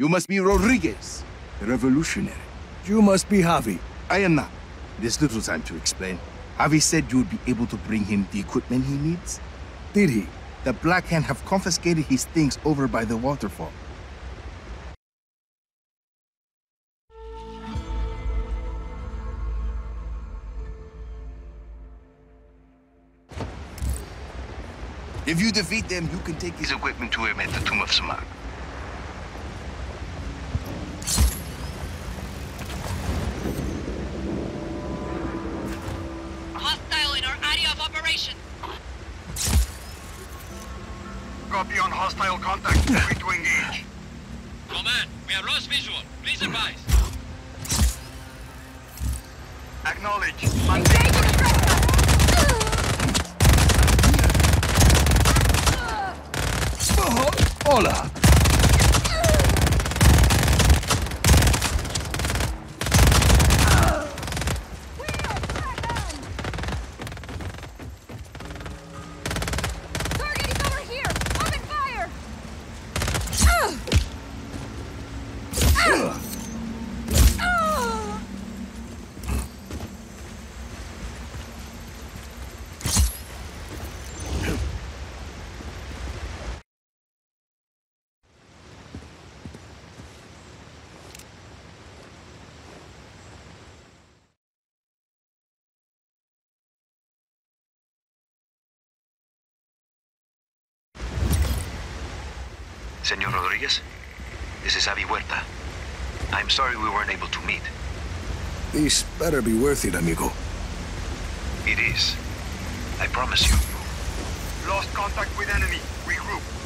You must be Rodriguez, the revolutionary. You must be Javi. I am not. There's little time to explain. Javi said you would be able to bring him the equipment he needs. Did he? The Black Hand have confiscated his things over by the waterfall. If you defeat them, you can take his equipment to him at the Tomb of Sumak. Copy on hostile contact. Free to engage. Command, we have lost visual. Please advise. Acknowledge. Engage the threat! Hola. Senor Rodriguez, this is Javi Huerta. I'm sorry we weren't able to meet. This better be worth it, amigo. It is. I promise you. Lost contact with enemy. Regroup.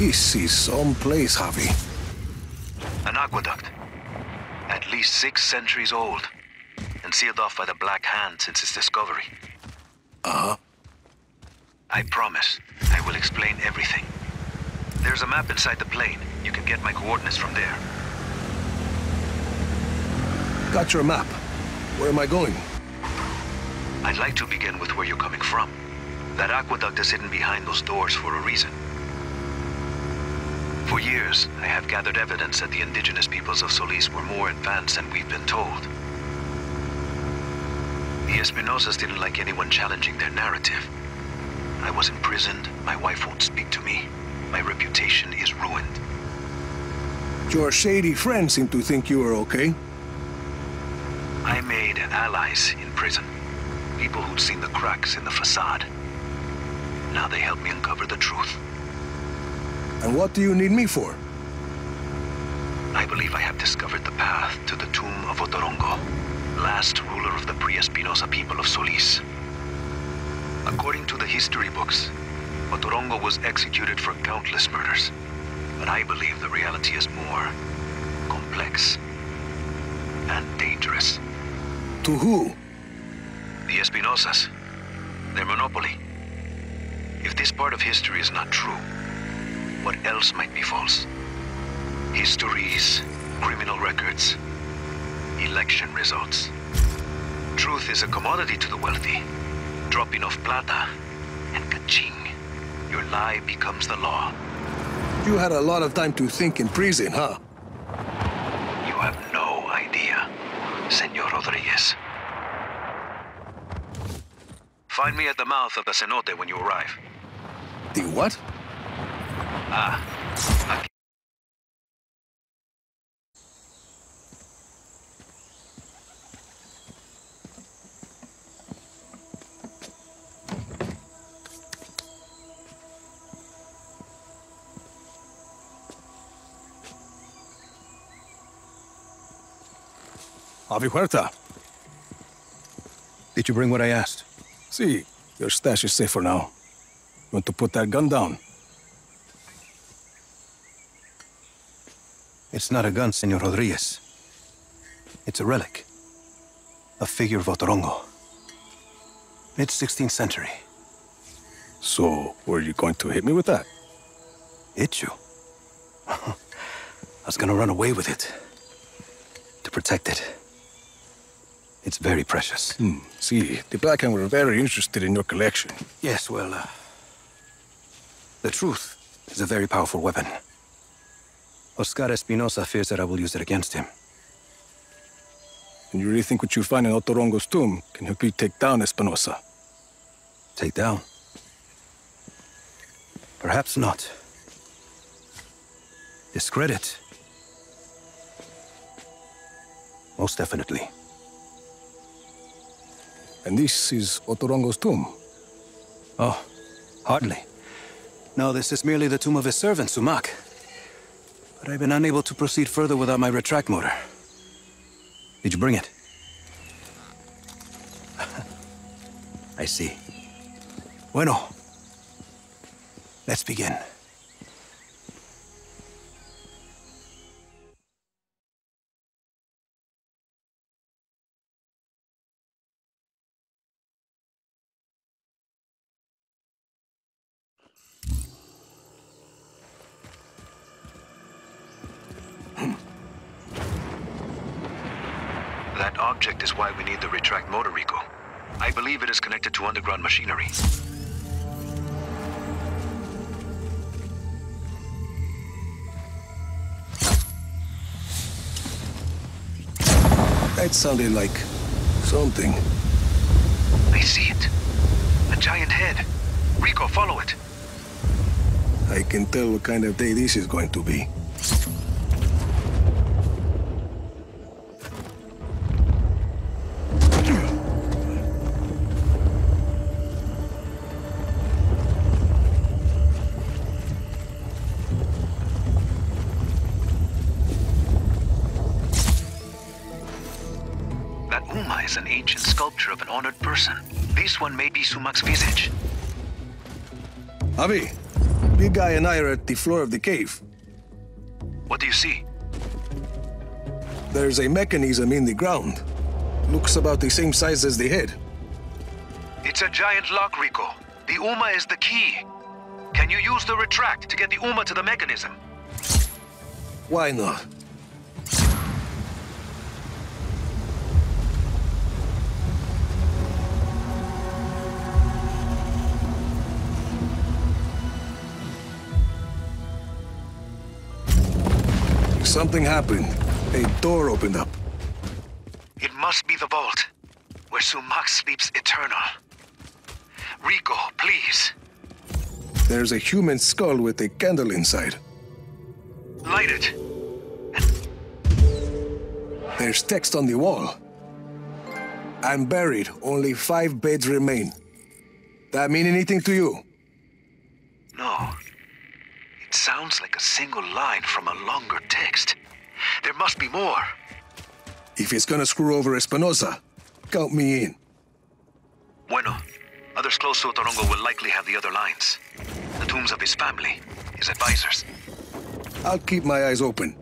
This is some place, Javi. An aqueduct. At least six centuries old. And sealed off by the Black Hand since its discovery. Uh-huh. I promise. I will explain everything. There's a map inside the plane. You can get my coordinates from there. Got your map. Where am I going? I'd like to begin with where you're coming from. That aqueduct is hidden behind those doors for a reason. For years, I have gathered evidence that the indigenous peoples of Solis were more advanced than we've been told. The Espinosas didn't like anyone challenging their narrative. I was imprisoned, my wife won't speak to me, my reputation is ruined. Your shady friends seem to think you are okay. I made allies in prison. People who'd seen the cracks in the facade. Now they help me uncover the truth. And what do you need me for? I believe I have discovered the path to the tomb of Otorongo, last ruler of the pre-Espinosa people of Solis. According to the history books, Otorongo was executed for countless murders. But I believe the reality is more complex and dangerous. To who? The Espinosas. Their monopoly. If this part of history is not true, what else might be false? Histories, criminal records, election results. Truth is a commodity to the wealthy. Dropping enough plata, and kaching. Your lie becomes the law. You had a lot of time to think in prison, huh? You have no idea, Senor Rodriguez. Find me at the mouth of the cenote when you arrive. The what? Ah. Javi Huerta. Did you bring what I asked? See, your stash is safe for now. You Want to put that gun down? It's not a gun, Senor Rodriguez. It's a relic. A figure of Otorongo. Mid-16th century. So, were you going to hit me with that? Hit you? I was gonna run away with it. To protect it. It's very precious. Hmm. See, the Blackhand were very interested in your collection. Yes, well, uh, The truth is a very powerful weapon. Oscar Espinosa fears that I will use it against him. And you really think what you find in Otorongo's tomb can help you take down Espinosa? Take down? Perhaps not. Discredit? Most definitely. And this is Otorongo's tomb. Oh, hardly. No, this is merely the tomb of his servant, Sumak. But I've been unable to proceed further without my retract motor. Did you bring it? I see. Bueno. Let's begin. That object is why we need the retract motor, Rico. I believe it is connected to underground machinery. That sounded like something. I see it. A giant head. Rico, follow it. I can tell what kind of day this is going to be. Is an ancient sculpture of an honored person. This one may be Sumak's visage. Javi, Big Guy and I are at the floor of the cave. What do you see? There's a mechanism in the ground. Looks about the same size as the head. It's a giant lock, Rico. The Uma is the key. Can you use the retract to get the Uma to the mechanism? Why not? Something happened. A door opened up. It must be the vault, where Sumak sleeps eternal. Rico, please, There's a human skull with a candle inside. light it. There's text on the wall. I'm buried. Only five beds remain. That mean anything to you? No. It sounds like a single line from a longer text. There must be more. If it's gonna screw over Espinosa, count me in. Bueno. Others close to Otorongo will likely have the other lines. The tombs of his family, his advisors. I'll keep my eyes open.